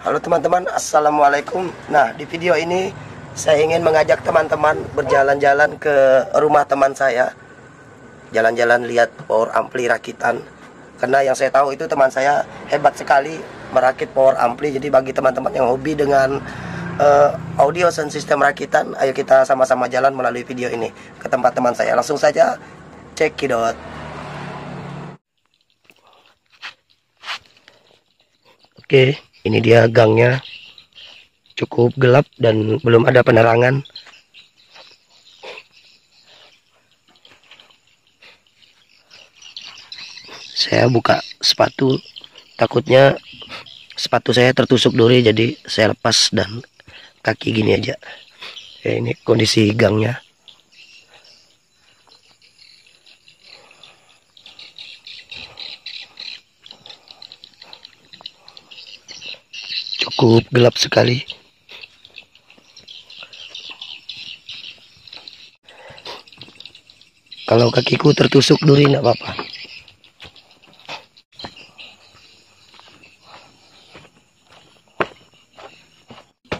Halo teman-teman, Assalamualaikum. Nah di video ini saya ingin mengajak teman-teman berjalan-jalan ke rumah teman saya. Jalan-jalan lihat power ampli rakitan. Karena yang saya tahu itu teman saya hebat sekali merakit power ampli. Jadi bagi teman-teman yang hobi dengan uh, audio sound system rakitan Ayo kita sama-sama jalan melalui video ini ke tempat teman saya. Langsung saja cekidot Oke, ini dia gangnya. Cukup gelap dan belum ada penerangan. Saya buka sepatu. Takutnya sepatu saya tertusuk duri jadi saya lepas dan kaki gini aja. Ya, ini kondisi gangnya. Cukup gelap sekali. Kalau kakiku tertusuk duri tidak apa-apa.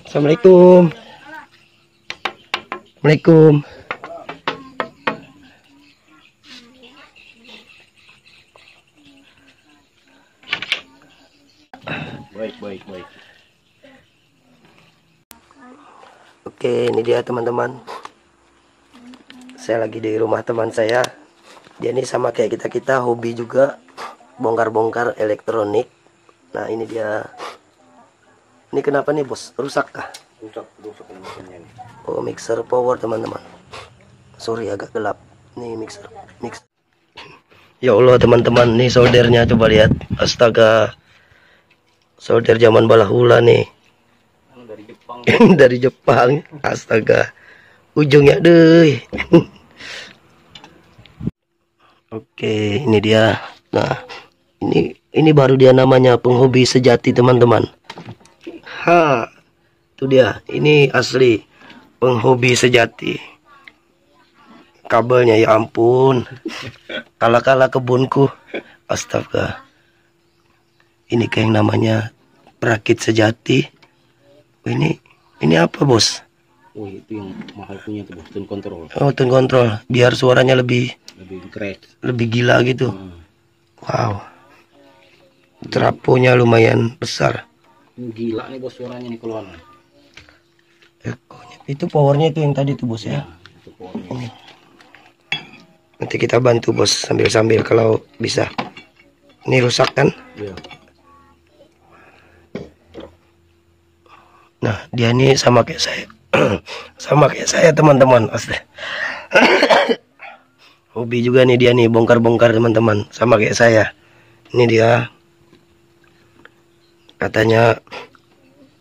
Assalamualaikum. Assalamualaikum. Baik, baik, baik. Oke, ini dia teman-teman. Saya lagi di rumah teman saya. Dia ini sama kayak kita-kita hobi juga bongkar-bongkar elektronik. Nah, ini dia. Ini kenapa nih, Bos? Rusak kah? Rusak, rusak mesinnya nih. Oh, mixer power, teman-teman. Sorry agak gelap. Nih mixer, mix. Ya Allah, teman-teman, nih soldernya coba lihat. Astaga. Solder zaman balahula nih. Jepang. dari Jepang. Astaga. Ujungnya deh oke ini dia. Nah ini ini baru dia namanya penghobi sejati teman-teman. Ha itu dia. Ini asli penghobi sejati. Kabelnya ya ampun. Kala-kala kebunku. Astaga. Ini kayak namanya perakit sejati ini ini apa bos? Oh, itu yang mahal punya tuh, bos. Tune control. Oh tune control biar suaranya lebih Lebih keras. lebih gila gitu. Hmm. Wow. Traponya lumayan besar. Gila nih bos suaranya nih keluar. Ekonya. Itu powernya itu yang tadi tuh bos ya. Itu powernya. Nanti kita bantu bos sambil-sambil kalau bisa. Ini rusak kan? Iya. Nah dia ini sama kayak saya. sama kayak saya teman-teman. Hobi juga nih dia nih bongkar-bongkar teman-teman. Sama kayak saya. Ini dia. Katanya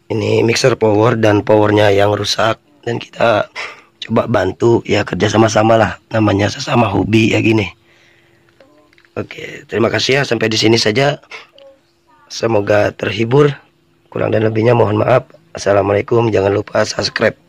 ini mixer power dan powernya yang rusak dan kita coba bantu ya kerja sama-sama lah namanya sesama hobi ya gini. Oke, terima kasih ya sampai di sini saja. Semoga terhibur. Kurang dan lebihnya mohon maaf. Assalamualaikum. Jangan lupa subscribe.